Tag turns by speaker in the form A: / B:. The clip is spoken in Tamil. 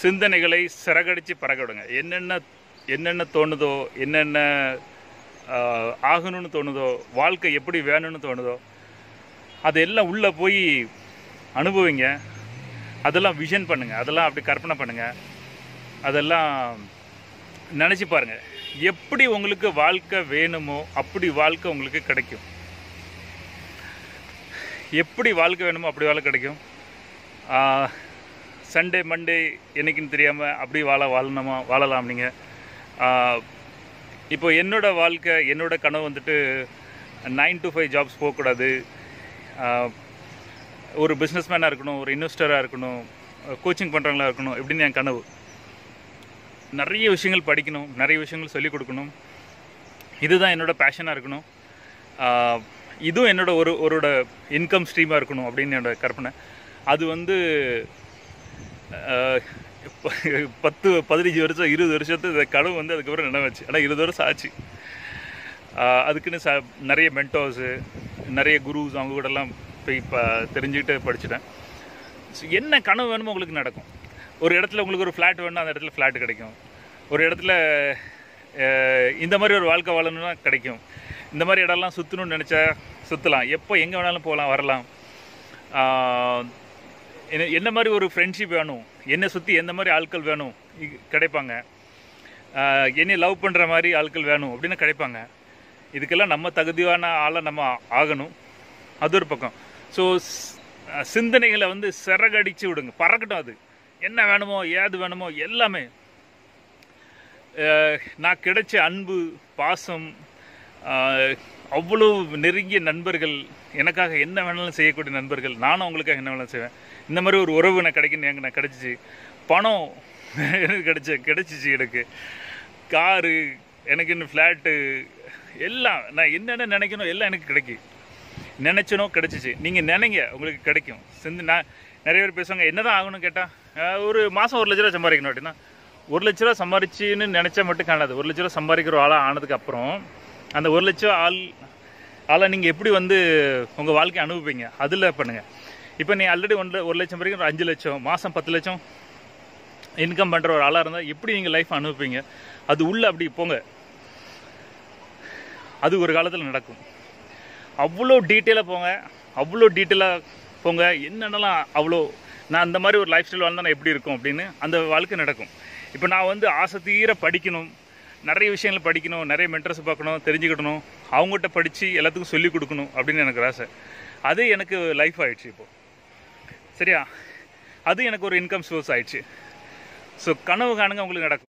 A: சிந்தனைகளை சிறகடித்து பறக்க விடுங்க என்னென்ன என்னென்ன தோணுதோ என்னென்ன ஆகணும்னு தோணுதோ வாழ்க்கை எப்படி வேணும்னு தோணுதோ அதெல்லாம் உள்ளே போய் அனுபவிங்க. அதெல்லாம் விஷன் பண்ணுங்கள் அதெல்லாம் அப்படி கற்பனை பண்ணுங்கள் அதெல்லாம் நினச்சி பாருங்கள் எப்படி உங்களுக்கு வாழ்க்கை வேணுமோ அப்படி வாழ்க்கை உங்களுக்கு கிடைக்கும். எப்படி வாழ்க்கை வேணுமோ அப்படி வாழ்க்கை கிடைக்கும். சண்டே மண்டே என்னைக்குன்னு தெரியாமல் அப்படி வாழ வாழணுமா? வாழலாம் நீங்கள் இப்போ என்னோடய வாழ்க்கை என்னோடய கனவு வந்துட்டு நைன் டு ஃபைவ் ஜாப்ஸ் போகக்கூடாது. ஒரு பிஸ்னஸ்மேனாக இருக்கணும் ஒரு இன்வெஸ்டராக இருக்கணும் கோச்சிங் பண்ணுறவங்களா இருக்கணும் இப்படின்னு என் கனவு. நிறைய விஷயங்கள் படிக்கணும் நிறைய விஷயங்கள் சொல்லிக் கொடுக்கணும். இதுதான் என்னோட பேஷனாக இருக்கணும். இதுவும் என்னோட ஒரு ஒரோட இன்கம் ஸ்ட்ரீமாக இருக்கணும் அப்படின்னு என்னோட கற்பனை. அது வந்து பத்து பதினஞ்சு வருஷம் இருபது வருஷத்து இந்த கனவு வந்து அதுக்கப்புறம் நினைவச்சு. ஆனால் இருபது வருஷம் ஆச்சு. அதுக்குன்னு ச நிறைய மென்டோஸு நிறைய குருஸ் அவங்க கூடலாம் போய் ப தெரிஞ்சுக்கிட்டு படிச்சுட்டேன். என்ன கனவு வேணுமோ உங்களுக்கு நடக்கும். ஒரு இடத்துல உங்களுக்கு ஒரு ஃப்ளாட் வேணும் அந்த இடத்துல ஃப்ளாட் கிடைக்கும். ஒரு இடத்துல இந்த மாதிரி ஒரு வாழ்க்கை வாழணும்னா கிடைக்கும். இந்த மாதிரி இடம்லாம் சுற்றணும்னு நினச்சா சுற்றலாம் எப்போ எங்கே வேணாலும் போகலாம் வரலாம். என்ன என்ன மாதிரி ஒரு ஃப்ரெண்ட்ஷிப் வேணும்? என்னை சுற்றி எந்த மாதிரி ஆட்கள் வேணும்? இ- கிடைப்பாங்க. என்னை லவ் பண்ணுற மாதிரி ஆட்கள் வேணும் அப்படின்னு கிடைப்பாங்க. இதுக்கெல்லாம் நம்ம தகுதியான ஆளை நம்ம ஆகணும். அது ஒரு பக்கம். ஸோ சிந்தனைகளை வந்து சிறகடிச்சு விடுங்க. பறக்கட்டும் அது. என்ன வேணுமோ ஏது வேணுமோ எல்லாமே. நான் கிடைச்ச அன்பு பாசம் அவ்வளோ நெருங்கிய நண்பர்கள் எனக்காக என்ன வேணாலும் செய்யக்கூடிய நண்பர்கள் நானும் அவங்களுக்காக என்ன வேணாலும் செய்வேன். இந்த மாதிரி ஒரு உறவு எனக்கு கிடைக்குன்னு எனக்கு நான் கிடைச்சிச்சு. பணம் எனக்கு கிடச்ச கிடச்சிச்சு எனக்கு. காரு எனக்கு இன்னும் ஃப்ளாட்டு எல்லாம் நான் என்னென்ன நினைக்கணும் எல்லாம் எனக்கு கிடைக்கும் நினச்சனோ கிடச்சிச்சு. நீங்கள் நினைங்க உங்களுக்கு கிடைக்கும். சிந்து நான் நிறைய பேர் பேசுவாங்க என்னதான் ஆகணும்னு கேட்டால் ஒரு மாதம் ஒரு லட்ச ரூபா சம்பாதிக்கணும் அப்படின்னா ஒரு லட்ச ரூபா சம்பாதிச்சின்னு நினச்சா மட்டும் காணாது. ஒரு லட்ச ரூபா சம்பாதிக்கிற ஒரு ஆளாக ஆனதுக்கு அப்புறம் அந்த ஒரு லட்சம் ஆள் ஆளை நீங்கள் எப்படி வந்து உங்கள் வாழ்க்கையை அனுபவிப்பீங்க? அதில் பண்ணுங்கள் இப்போ நீ ஆல்ரெடி ஒன்று ஒரு லட்சம் வரைக்கும் ஒரு அஞ்சு லட்சம் மாதம் பத்து லட்சம் இன்கம் பண்ணுற ஒரு ஆளாக இருந்தால் எப்படி நீங்கள் லைஃப் அனுபவிப்பீங்க? அது உள்ளே அப்படி போங்க. அது ஒரு காலத்தில் நடக்கும். அவ்வளோ டீட்டெயிலாக போங்க. அவ்வளோ டீட்டெயிலாக போங்க. என்னென்னலாம் அவ்வளோ நான் அந்த மாதிரி ஒரு லைஃப் ஸ்டைல் வாழ்ந்தால் நான் எப்படி இருக்கும் அப்படின்னு அந்த வாழ்க்கை நடக்கும். இப்போ நான் வந்து ஆசை தீர படிக்கணும். நிறைய விஷயங்கள் படிக்கணும் நிறைய மென்டர்ஸ் பார்க்கணும் தெரிஞ்சுக்கிடணும் அவங்ககிட்ட படித்து எல்லாத்துக்கும் சொல்லிக் கொடுக்கணும் அப்படின்னு எனக்கு ஆசை. அது எனக்கு லைஃப் ஆயிடுச்சு இப்போது சரியா? அது எனக்கு ஒரு இன்கம் சோர்ஸ் ஆயிடுச்சு. ஸோ கனவு காணுங்க உங்களுக்கு நடக்கும்.